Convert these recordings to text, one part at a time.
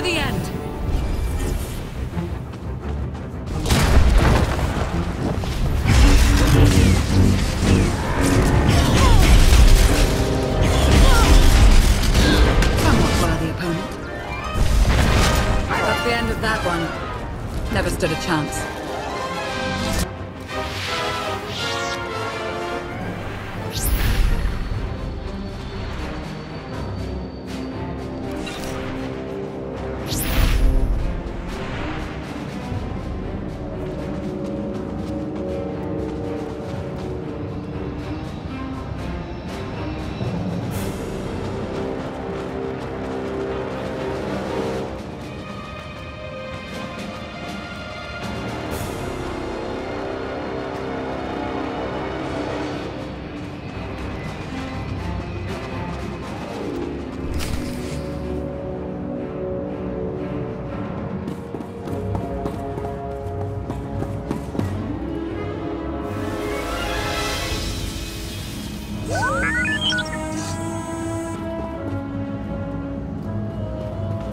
To the end! Worthy opponent. That's the end of that one. Never stood a chance.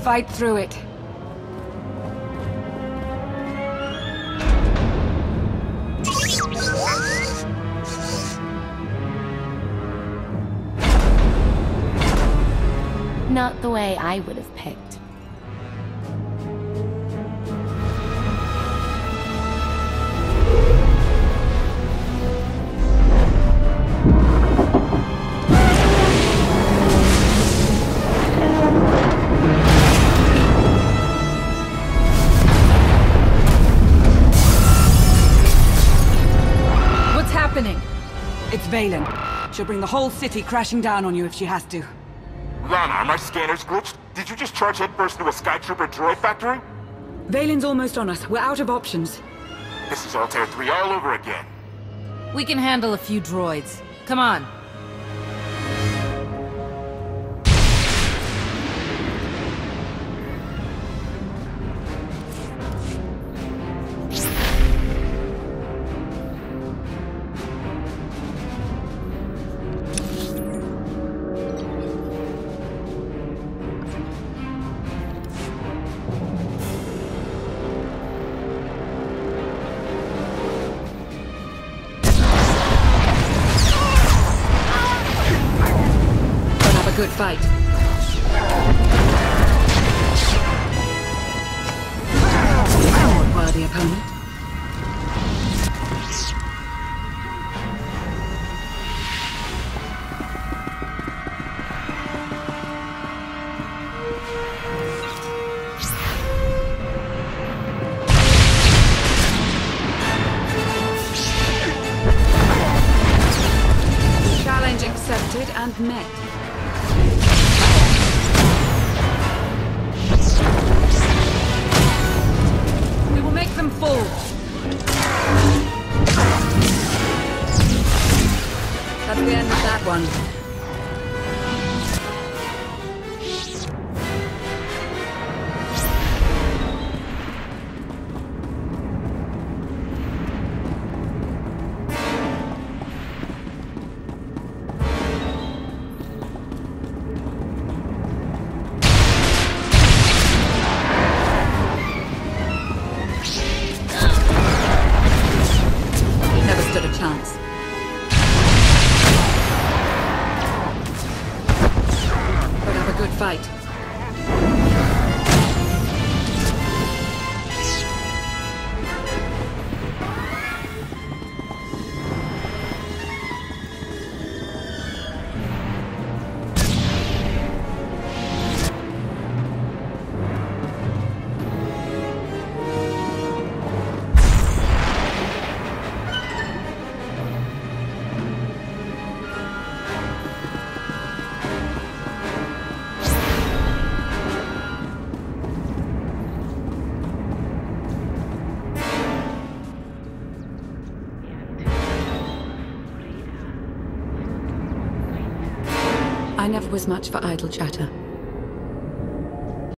Fight through it. Not the way I would have picked. Vaylin. She'll bring the whole city crashing down on you if she has to. Lana, are my scanners glitched? Did you just charge headfirst into a Skytrooper droid factory? Vaylin's almost on us. We're out of options. This is Altair 3 all over again. We can handle a few droids. Come on. Good fight. Somewhat worthy opponent. Challenge accepted and met. Fall. That's the end of that one. I never was much for idle chatter.